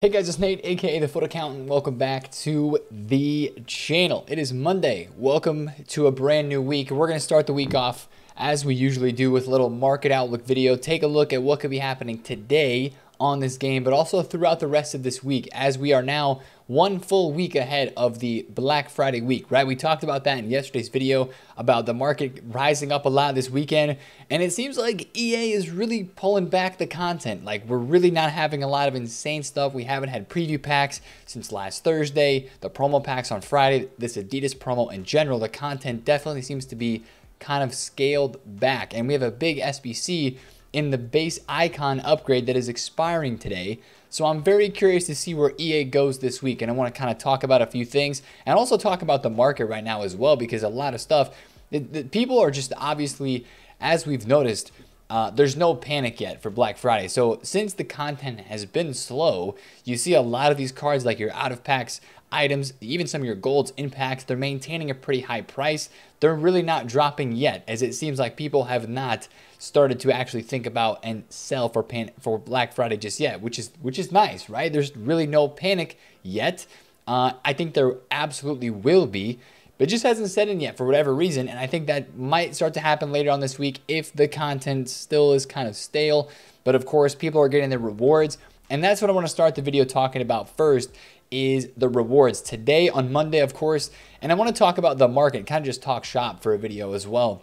Hey guys, it's Nate, aka The FUT Accountant. Welcome back to the channel. It is Monday. Welcome to a brand new week. We're going to start the week off as we usually do with a little market outlook video. Take a look at what could be happening today on this game, but also throughout the rest of this week as we are now one full week ahead of the Black Friday week, right? We talked about that in yesterday's video about the market rising up a lot this weekend, and it seems like EA is really pulling back the content. Like, we're really not having a lot of insane stuff. We haven't had preview packs since last Thursday, the promo packs on Friday, this Adidas promo in general. The content definitely seems to be kind of scaled back, and we have a big SBC in the base icon upgrade that is expiring today. So I'm very curious to see where EA goes this week. And I want to kind of talk about a few things and also talk about the market right now as well, because a lot of stuff, the, the people are just obviously, as we've noticed, uh, there's no panic yet for Black Friday. So since the content has been slow, you see a lot of these cards like your out of packs items, even some of your golds impacts, they're maintaining a pretty high price. They're really not dropping yet, as it seems like people have not started to actually think about and sell for pan for Black Friday just yet, which is which is nice, right? There's really no panic yet. Uh, I think there absolutely will be, but just hasn't set in yet for whatever reason. And I think that might start to happen later on this week if the content still is kind of stale. But of course, people are getting their rewards. And that's what I want to start the video talking about first is the rewards. Today on Monday, of course, and I want to talk about the market, kind of just talk shop for a video as well.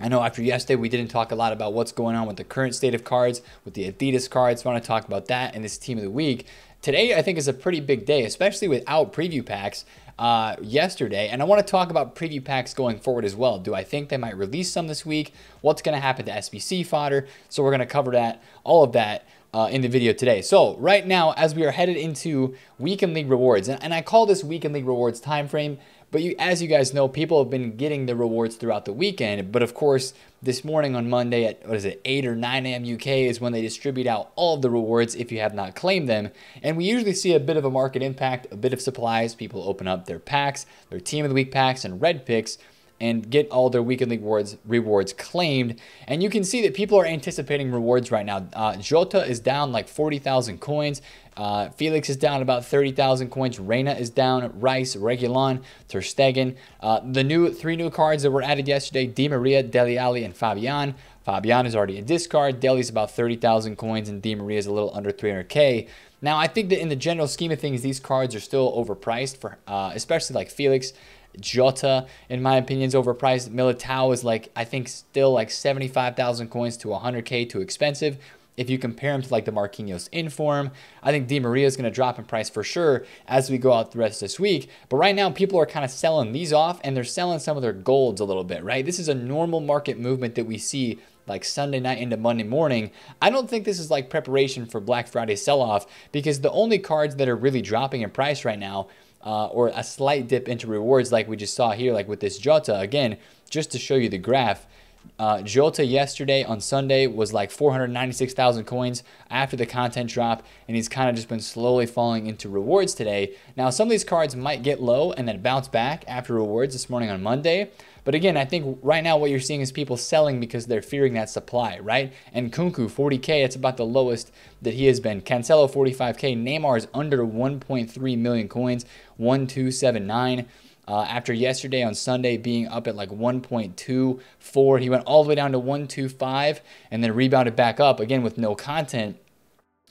I know after yesterday, we didn't talk a lot about what's going on with the current state of cards, with the Adidas cards. I want to talk about that and this team of the week. Today, I think, is a pretty big day, especially without preview packs uh, yesterday. And I want to talk about preview packs going forward as well. Do I think they might release some this week? What's going to happen to SBC fodder? So we're going to cover that, all of that uh, in the video today. So right now, as we are headed into weekend league rewards, and, and I call this weekend league rewards time frame, but you, as you guys know, people have been getting the rewards throughout the weekend. But of course, this morning on Monday at what is it, 8 or 9 a.m. UK is when they distribute out all the rewards if you have not claimed them. And we usually see a bit of a market impact, a bit of supplies. People open up their packs, their team of the week packs, and red picks and get all their weekend league rewards rewards claimed. And you can see that people are anticipating rewards right now. Uh, Jota is down like 40,000 coins. Uh, Felix is down about 30,000 coins. Reyna is down. Rice, Reguilon, Ter Stegen. Uh, the new three new cards that were added yesterday: Di Maria, Dele Alli, and Fabian. Fabian is already a discard. Dele's about 30,000 coins, and Di Maria is a little under 300k. Now, I think that in the general scheme of things, these cards are still overpriced for, uh, especially like Felix. Jota, in my opinion, is overpriced. Militao is like, I think, still like 75,000 coins to 100K too expensive. If you compare him to like the Marquinhos inform, I think Di Maria is going to drop in price for sure as we go out the rest of this week. But right now, people are kind of selling these off and they're selling some of their golds a little bit, right? This is a normal market movement that we see like Sunday night into Monday morning. I don't think this is like preparation for Black Friday sell off because the only cards that are really dropping in price right now uh, or a slight dip into rewards like we just saw here, like with this Jota. Again, just to show you the graph, uh, Jota yesterday on Sunday was like 496,000 coins after the content drop, and he's kind of just been slowly falling into rewards today. Now, some of these cards might get low and then bounce back after rewards this morning on Monday. But again, I think right now what you're seeing is people selling because they're fearing that supply, right? And Kunku, 40K, it's about the lowest that he has been. Cancelo, 45K. Neymar is under 1.3 million coins, 1279. Uh, after yesterday on Sunday being up at like 1.24, he went all the way down to 125 and then rebounded back up again with no content.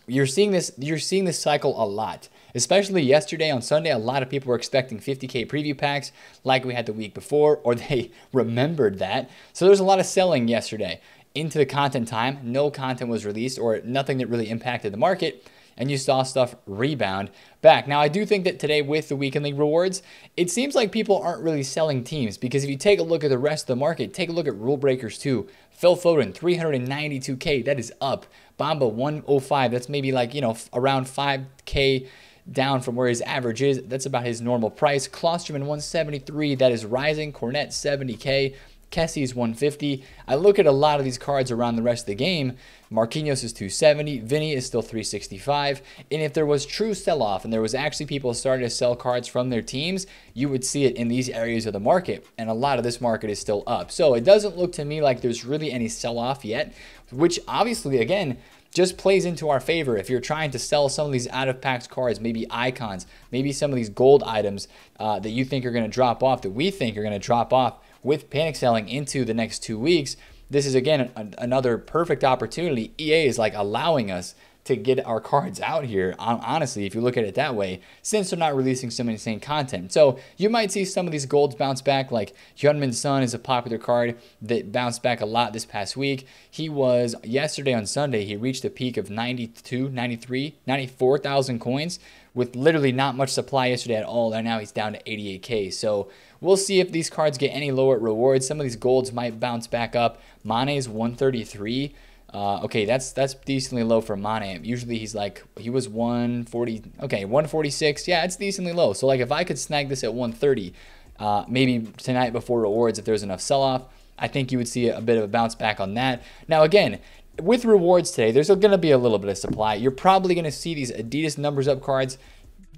You're seeing this. You're seeing this cycle a lot, especially yesterday on Sunday. A lot of people were expecting 50k preview packs like we had the week before, or they remembered that. So there's a lot of selling yesterday into the content time. No content was released, or nothing that really impacted the market and you saw stuff rebound back. Now, I do think that today with the weekend league rewards, it seems like people aren't really selling teams because if you take a look at the rest of the market, take a look at Rule Breakers 2. Phil Foden, 392K, that is up. Bamba, 105, that's maybe like, you know, around 5K down from where his average is. That's about his normal price. Klostermann 173, that is rising. Cornet 70k. Kessie's 150. I look at a lot of these cards around the rest of the game. Marquinhos is 270. Vinny is still 365. And if there was true sell-off and there was actually people starting to sell cards from their teams, you would see it in these areas of the market. And a lot of this market is still up. So it doesn't look to me like there's really any sell-off yet, which obviously, again, just plays into our favor if you're trying to sell some of these out of packs cards, maybe icons, maybe some of these gold items uh, that you think are going to drop off, that we think are going to drop off with panic selling into the next two weeks. This is again another perfect opportunity. EA is like allowing us to get our cards out here, honestly, if you look at it that way, since they're not releasing some insane content. So you might see some of these golds bounce back, like Heung-min Son is a popular card that bounced back a lot this past week. He was, yesterday on Sunday, he reached a peak of 92, 93, 94,000 coins with literally not much supply yesterday at all, and now he's down to 88k. So we'll see if these cards get any lower at rewards. Some of these golds might bounce back up. Mane's 133. Uh, okay, that's that's decently low for Mane. Usually he's like he was 140. Okay, 146. Yeah, it's decently low. So like if I could snag this at 130, uh, maybe tonight before rewards, if there's enough sell-off, I think you would see a bit of a bounce back on that. Now again, with rewards today, there's going to be a little bit of supply. You're probably going to see these Adidas numbers up cards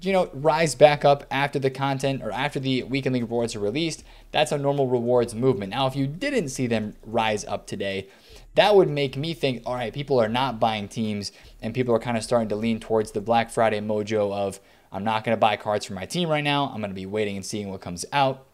you know, rise back up after the content or after the weekend league rewards are released. That's a normal rewards movement. Now, if you didn't see them rise up today, that would make me think, all right, people are not buying teams and people are kind of starting to lean towards the Black Friday mojo of, I'm not going to buy cards for my team right now. I'm going to be waiting and seeing what comes out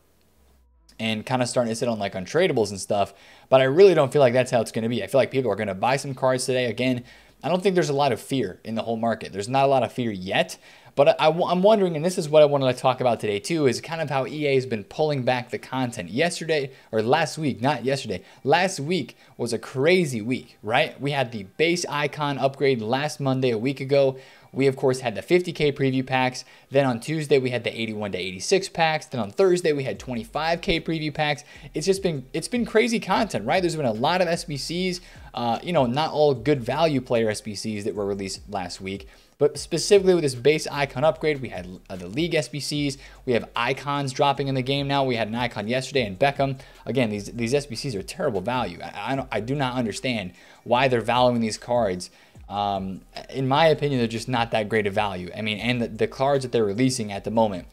and kind of starting to sit on like untradables and stuff. But I really don't feel like that's how it's going to be. I feel like people are going to buy some cards today. Again, I don't think there's a lot of fear in the whole market. There's not a lot of fear yet. But I, am wondering, and this is what I wanted to talk about today too, is kind of how EA has been pulling back the content. Yesterday, or last week, not yesterday, last week was a crazy week, right? We had the base icon upgrade last Monday, a week ago. We, of course, had the 50K preview packs. Then on Tuesday, we had the 81 to 86 packs. Then on Thursday, we had 25K preview packs. It's just been, it's been crazy content, right? There's been a lot of SBCs, uh, you know, not all good value player SBCs that were released last week. But specifically with this base icon upgrade, we had uh, the league SBCs. We have icons dropping in the game now. We had an icon yesterday in Beckham. Again, these, these SBCs are terrible value. I, I, I do not understand why they're valuing these cards. Um, in my opinion, they're just not that great of value. I mean, and the, the cards that they're releasing at the moment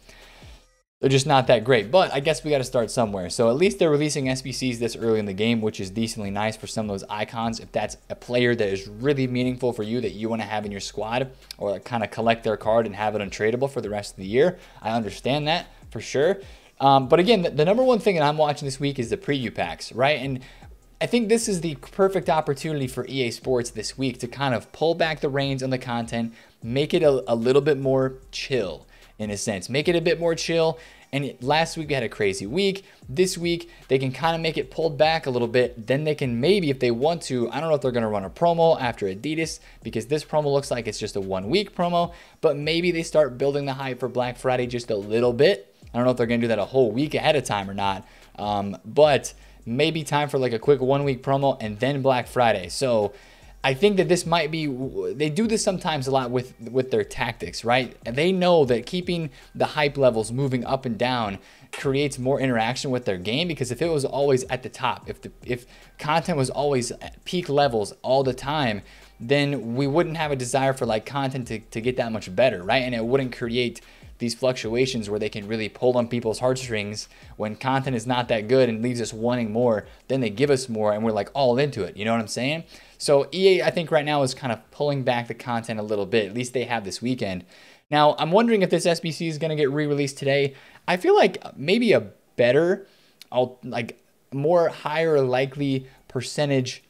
they're just not that great. But I guess we got to start somewhere. So at least they're releasing SBCs this early in the game, which is decently nice for some of those icons. If that's a player that is really meaningful for you that you want to have in your squad or kind of collect their card and have it untradeable for the rest of the year, I understand that for sure. Um, but again, the, the number one thing that I'm watching this week is the preview packs, right? And I think this is the perfect opportunity for EA Sports this week to kind of pull back the reins on the content, make it a, a little bit more chill in a sense. Make it a bit more chill. And last week we had a crazy week. This week they can kind of make it pulled back a little bit. Then they can maybe, if they want to, I don't know if they're going to run a promo after Adidas because this promo looks like it's just a one week promo, but maybe they start building the hype for Black Friday just a little bit. I don't know if they're going to do that a whole week ahead of time or not. Um, but maybe time for like a quick one week promo and then Black Friday. So I think that this might be they do this sometimes a lot with with their tactics, right? They know that keeping the hype levels moving up and down creates more interaction with their game because if it was always at the top, if the if content was always at peak levels all the time, then we wouldn't have a desire for like content to, to get that much better, right? And it wouldn't create these fluctuations where they can really pull on people's heartstrings when content is not that good and leaves us wanting more, then they give us more and we're like all into it. You know what I'm saying? So EA, I think right now is kind of pulling back the content a little bit. At least they have this weekend. Now, I'm wondering if this SBC is going to get re-released today. I feel like maybe a better, like more higher likely percentage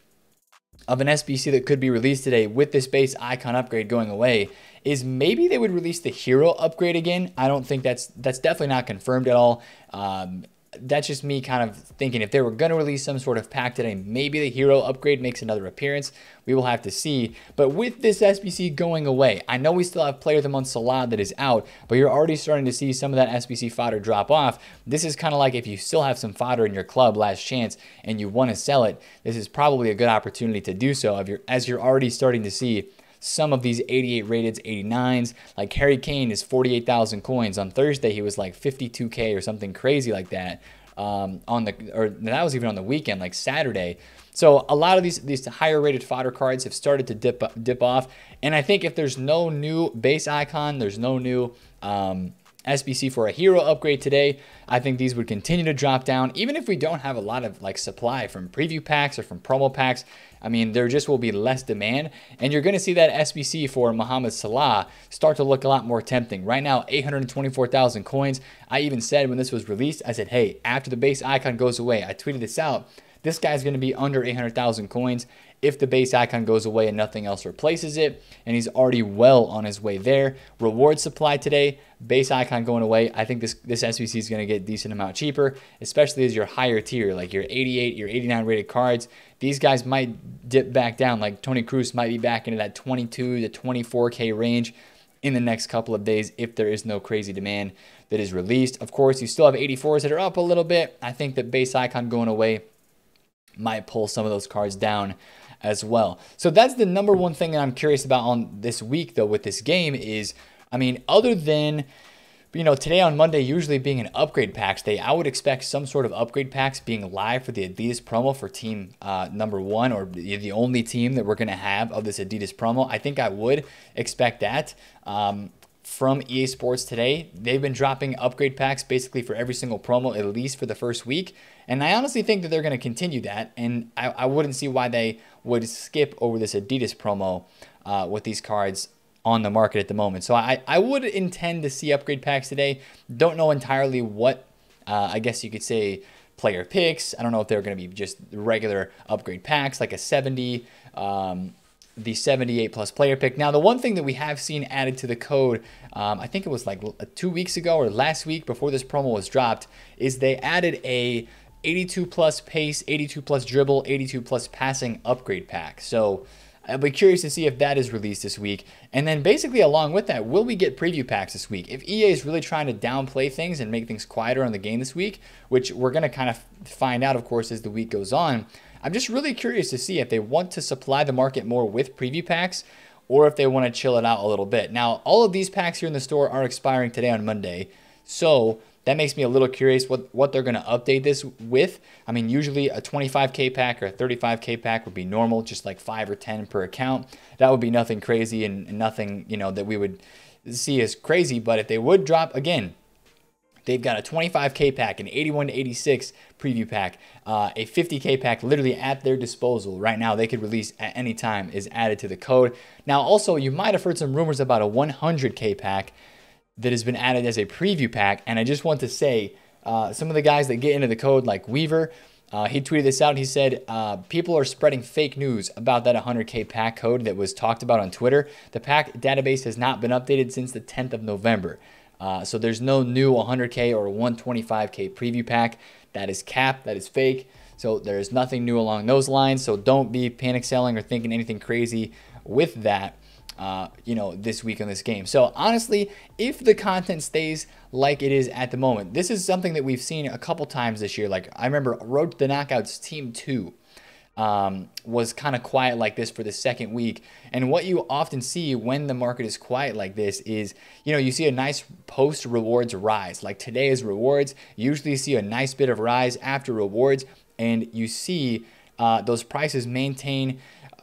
of an SBC that could be released today with this base icon upgrade going away is maybe they would release the hero upgrade again. I don't think that's that's definitely not confirmed at all. Um, that's just me kind of thinking if they were going to release some sort of pack today, maybe the hero upgrade makes another appearance. We will have to see. But with this SBC going away, I know we still have Player of the Month Salah that is out, but you're already starting to see some of that SBC fodder drop off. This is kind of like if you still have some fodder in your club last chance and you want to sell it, this is probably a good opportunity to do so as you're already starting to see some of these 88 rated 89s. Like Harry Kane is 48,000 coins. On Thursday, he was like 52K or something crazy like that. Um, on the or that was even on the weekend, like Saturday. So a lot of these these higher rated fodder cards have started to dip dip off, and I think if there's no new base icon, there's no new um, SBC for a hero upgrade today. I think these would continue to drop down, even if we don't have a lot of like supply from preview packs or from promo packs. I mean, there just will be less demand, and you're going to see that SBC for Mohamed Salah start to look a lot more tempting. Right now, 824,000 coins. I even said when this was released, I said, hey, after the base icon goes away, I tweeted this out. This guy's going to be under 800,000 coins if the base icon goes away and nothing else replaces it. And he's already well on his way there. Reward supply today, base icon going away. I think this, this SBC is going to get decent amount cheaper, especially as your higher tier, like your 88, your 89 rated cards. These guys might dip back down, like Toni Kroos might be back into that 22 to 24K range in the next couple of days if there is no crazy demand that is released. Of course, you still have 84s that are up a little bit. I think that base icon going away might pull some of those cards down as well. So that's the number one thing that I'm curious about on this week though with this game is I mean other than you know, today on Monday usually being an upgrade packs day, I would expect some sort of upgrade packs being live for the Adidas promo for team uh, number one or the only team that we're going to have of this Adidas promo. I think I would expect that. Um, from EA Sports today. They've been dropping upgrade packs basically for every single promo, at least for the first week. And I honestly think that they're going to continue that. And I, I, wouldn't see why they would skip over this Adidas promo uh, with these cards on the market at the moment. So I, I would intend to see upgrade packs today. Don't know entirely what, uh, I guess you could say, player picks. I don't know if they're going to be just regular upgrade packs like a 70. Um, the 78 plus player pick. Now, the one thing that we have seen added to the code, um, I think it was like two weeks ago or last week before this promo was dropped, is they added a 82 plus pace, 82 plus dribble, 82 plus passing upgrade pack. So I'll be curious to see if that is released this week. And then basically along with that, will we get preview packs this week? If EA is really trying to downplay things and make things quieter on the game this week, which we're going to kind of find out, of course, as the week goes on, I'm just really curious to see if they want to supply the market more with preview packs or if they want to chill it out a little bit. Now, all of these packs here in the store are expiring today on Monday. So that makes me a little curious what, what they're going to update this with. I mean, usually a 25K pack or a 35K pack would be normal, just like 5 or 10 per account. That would be nothing crazy and, and nothing, you know, that we would see as crazy. But if they would drop, again, They've got a 25K pack, an 81 to 86 preview pack, uh, a 50K pack literally at their disposal right now. They could release at any time is added to the code. Now, also, you might have heard some rumors about a 100K pack that has been added as a preview pack. And I just want to say, uh, some of the guys that get into the code, like Weaver, uh, he tweeted this out. He said, uh, People are spreading fake news about that 100K pack code that was talked about on Twitter. The pack database has not been updated since the 10th of November. Uh, so there's no new 100K or 125K preview pack. That is capped, that is fake. So there's nothing new along those lines. So don't be panic selling or thinking anything crazy with that. Uh, you know, this week on this game. So honestly, if the content stays like it is at the moment, this is something that we've seen a couple times this year. Like I remember Road the Knockouts Team 2 um, was kind of quiet like this for the second week. And what you often see when the market is quiet like this is, you know, you see a nice post rewards rise. Like today is rewards. You usually see a nice bit of rise after rewards, and you see uh, those prices maintain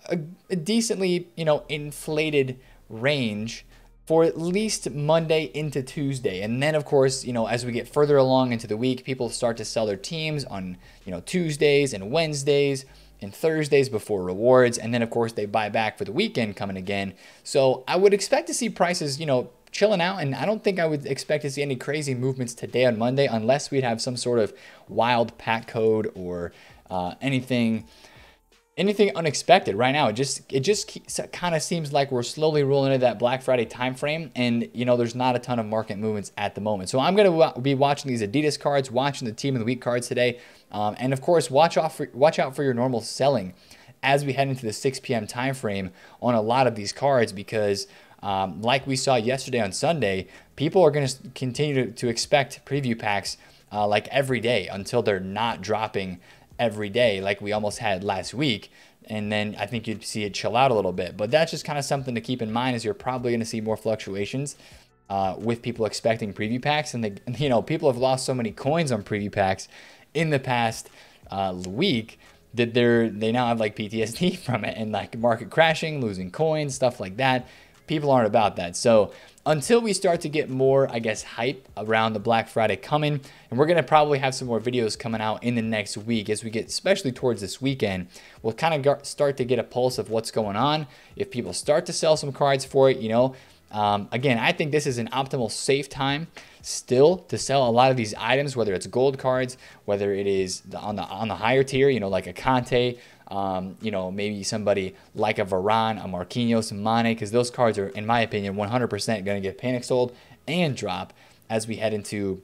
a, a decently, you know, inflated range for at least Monday into Tuesday. And then of course, you know, as we get further along into the week, people start to sell their teams on, you know, Tuesdays and Wednesdays and Thursdays before rewards. And then, of course, they buy back for the weekend coming again. So I would expect to see prices, you know, chilling out. And I don't think I would expect to see any crazy movements today on Monday unless we'd have some sort of wild pack code or uh, anything anything unexpected right now. It just it just kind of seems like we're slowly rolling into that Black Friday timeframe, and you know there's not a ton of market movements at the moment. So I'm gonna be watching these Adidas cards, watching the Team of the Week cards today, um, and of course watch off for, watch out for your normal selling as we head into the 6 p.m. time frame on a lot of these cards because. Um, like we saw yesterday on Sunday, people are going to continue to, to expect preview packs uh, like every day until they're not dropping every day like we almost had last week. And then I think you'd see it chill out a little bit. But that's just kind of something to keep in mind is you're probably going to see more fluctuations uh, with people expecting preview packs. And, they, you know, people have lost so many coins on preview packs in the past uh, week that they're they now have like PTSD from it and like market crashing, losing coins, stuff like that. People aren't about that. So until we start to get more, I guess, hype around the Black Friday coming, and we're to probably have some more videos coming out in the next week as we get, especially towards this weekend, we'll kind of start to get a pulse of what's going on. If people start to sell some cards for it, you know, um, again, I think this is an optimal safe time still to sell a lot of these items, whether it's gold cards, whether it is on the on the higher tier, you know, like a Kanté, um, you know, maybe somebody like a Varane, a Marquinhos, Mane, because those cards are, in my opinion, 100% going to get panic sold and drop as we head into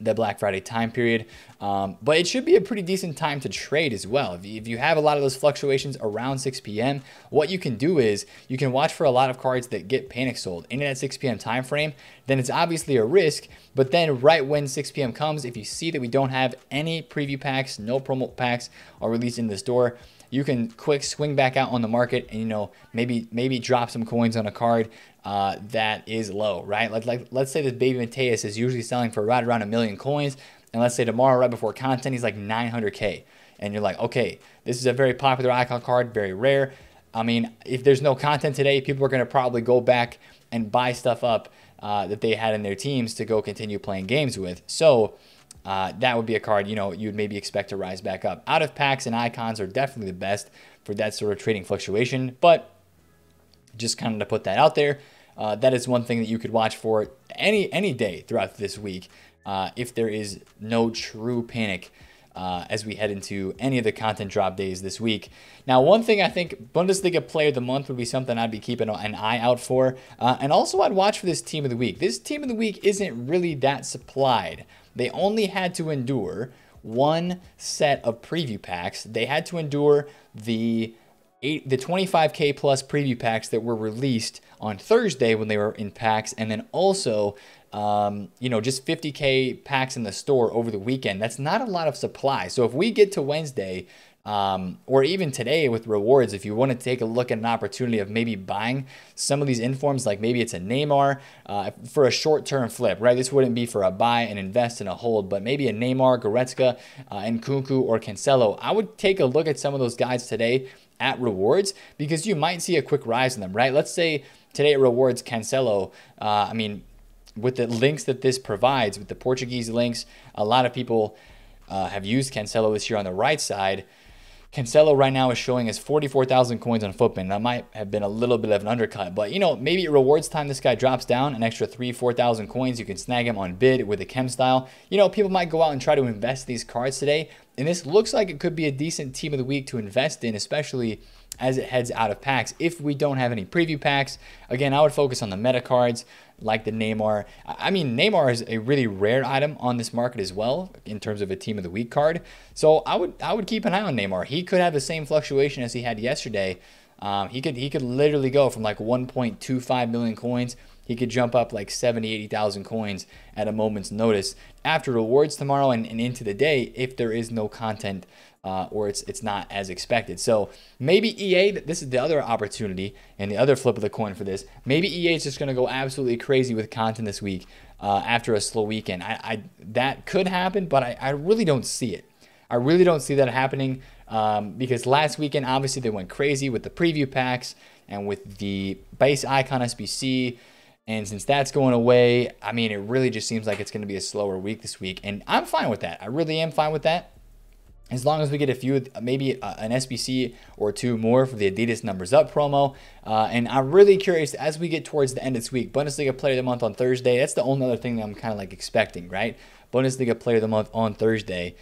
the Black Friday time period. Um, but it should be a pretty decent time to trade as well. If you, if you have a lot of those fluctuations around 6 p.m., what you can do is you can watch for a lot of cards that get panic sold in that 6 p.m. time frame. Then it's obviously a risk. But then right when 6 p.m. comes, if you see that we don't have any preview packs, no promo packs are released in the store, you can quick swing back out on the market and you know maybe maybe drop some coins on a card uh, that is low, right? Like, like let's say this baby Matthäus is usually selling for right around a million coins, and let's say tomorrow, right before content, he's like 900k, and you're like, okay, this is a very popular icon card, very rare. I mean, if there's no content today, people are going to probably go back and buy stuff up uh, that they had in their teams to go continue playing games with. So. Uh, that would be a card you know you'd maybe expect to rise back up. Out of packs and icons are definitely the best for that sort of trading fluctuation, but just kind of to put that out there. Uh, that is one thing that you could watch for any any day throughout this week uh, if there is no true panic uh, as we head into any of the content drop days this week. Now, one thing I think Bundesliga Player of the Month would be something I'd be keeping an eye out for, uh, and also I'd watch for this Team of the Week. This Team of the Week isn't really that supplied. They only had to endure one set of preview packs. They had to endure the eight, the 25k plus preview packs that were released on Thursday when they were in packs, and then also, um, you know, just 50k packs in the store over the weekend. That's not a lot of supply. So if we get to Wednesday, um, or even today with rewards, if you want to take a look at an opportunity of maybe buying some of these informs, like maybe it's a Neymar uh, for a short term flip, right? This wouldn't be for a buy and invest and a hold, but maybe a Neymar, Goretzka, uh, and Nkunku or Cancelo. I would take a look at some of those guys today at rewards because you might see a quick rise in them, right? Let's say today it rewards Cancelo. Uh, I mean, with the links that this provides, with the Portuguese links, a lot of people uh, have used Cancelo this year on the right side. Cancelo right now is showing as 44,000 coins on Futbin. That might have been a little bit of an undercut, but you know, maybe it rewards time this guy drops down an extra 3, 4,000 coins. You can snag him on bid with a chem style. You know, people might go out and try to invest these cards today, and this looks like it could be a decent team of the week to invest in, especially as it heads out of packs. If we don't have any preview packs, again, I would focus on the meta cards like the Neymar. I mean, Neymar is a really rare item on this market as well in terms of a team of the week card. So I would I would keep an eye on Neymar. He could have the same fluctuation as he had yesterday. Um, he could he could literally go from like 1.25 million coins. He could jump up like 70, 80,000 coins at a moment's notice after rewards tomorrow and, and into the day if there is no content uh, or it's it's not as expected. So maybe EA, this is the other opportunity and the other flip of the coin for this. Maybe EA is just going to go absolutely crazy with content this week uh, after a slow weekend. I, I, that could happen, but I, I really don't see it. I really don't see that happening um, because last weekend obviously they went crazy with the preview packs and with the base icon SBC. And since that's going away, I mean, it really just seems like it's going to be a slower week this week. And I'm fine with that. I really am fine with that as long as we get a few, maybe uh, an SBC or two more for the Adidas Numbers Up promo. Uh, and I'm really curious as we get towards the end of this week. Bundesliga Player of the Month on Thursday. That's the only other thing that I'm kind of like expecting, right? Bundesliga Player of the Month on Thursday.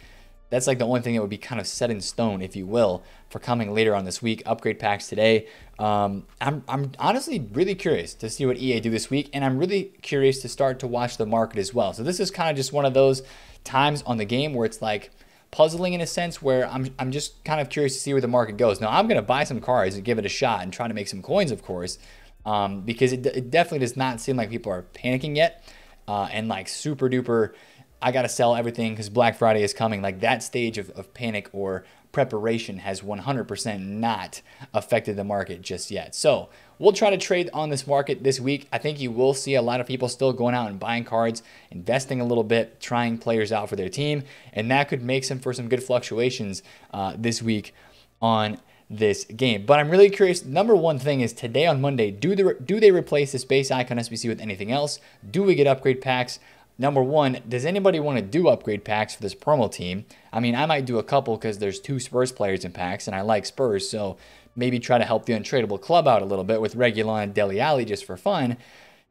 That's like the only thing that would be kind of set in stone, if you will, for coming later on this week. Upgrade packs today. Um, I'm, I'm honestly really curious to see what EA do this week, and I'm really curious to start to watch the market as well. So this is kind of just one of those times on the game where it's like puzzling in a sense where I'm, I'm just kind of curious to see where the market goes. Now, I'm going to buy some cards and give it a shot and try to make some coins, of course, um, because it, it, definitely does not seem like people are panicking yet uh, and like super duper. I got to sell everything because Black Friday is coming. Like that stage of, of panic or preparation has 100% not affected the market just yet. So we'll try to trade on this market this week. I think you will see a lot of people still going out and buying cards, investing a little bit, trying players out for their team, and that could make some for some good fluctuations uh, this week on this game. But I'm really curious. Number one thing is today on Monday, do they, do they replace this base icon SBC with anything else? Do we get upgrade packs? Number one, does anybody want to do upgrade packs for this promo team? I mean, I might do a couple because there's two Spurs players in packs and I like Spurs, so maybe try to help the untradeable club out a little bit with Reguilon and Dele Alli just for fun.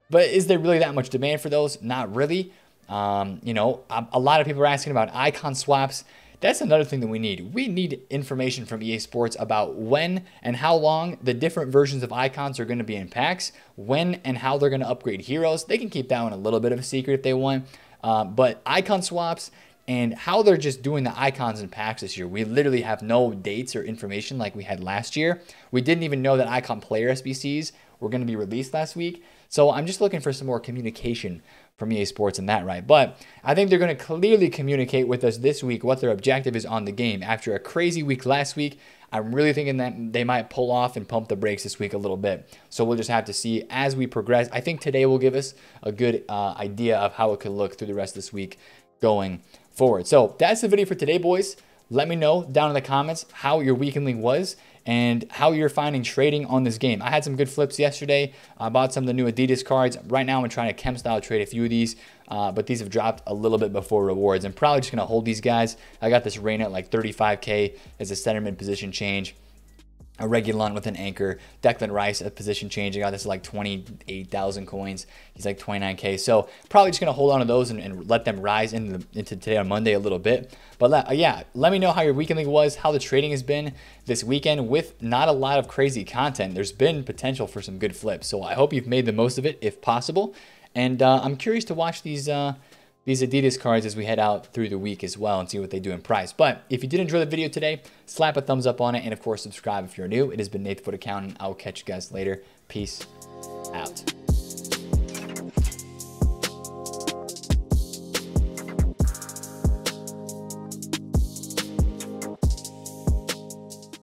But is there really that much demand for those? Not really. Um, you know, a, a lot of people are asking about icon swaps. That's another thing that we need. We need information from EA Sports about when and how long the different versions of icons are going to be in packs, when and how they're going to upgrade heroes. They can keep that one a little bit of a secret if they want. Uh, but icon swaps and how they're just doing the icons and packs this year. We literally have no dates or information like we had last year. We didn't even know that icon player SBCs were going to be released last week. So I'm just looking for some more communication from EA Sports in that right. But I think they're going to clearly communicate with us this week what their objective is on the game. After a crazy week last week, I'm really thinking that they might pull off and pump the brakes this week a little bit. So we'll just have to see as we progress. I think today will give us a good uh, idea of how it could look through the rest of this week going forward. So that's the video for today, boys. Let me know down in the comments how your weekending was and how you're finding trading on this game. I had some good flips yesterday. I bought some of the new Adidas cards. Right now, I'm trying to chem style trade a few of these, uh, but these have dropped a little bit before rewards. I'm probably just going to hold these guys. I got this Reyna at like 35K as a centerman position change a Reguilon with an anchor. Declan Rice, a position change. I got this like 28,000 coins. He's like 29K. So probably just going to hold on to those and, and let them rise into, the, into today on Monday a little bit. But let, uh, yeah, let me know how your weekend league was, how the trading has been this weekend with not a lot of crazy content. There's been potential for some good flips. So I hope you've made the most of it if possible. And uh, I'm curious to watch these. Uh, these Adidas cards as we head out through the week as well and see what they do in price. But if you did enjoy the video today, slap a thumbs up on it. And of course, subscribe if you're new. It has been Nathan FUT Accountant. I will catch you guys later. Peace out.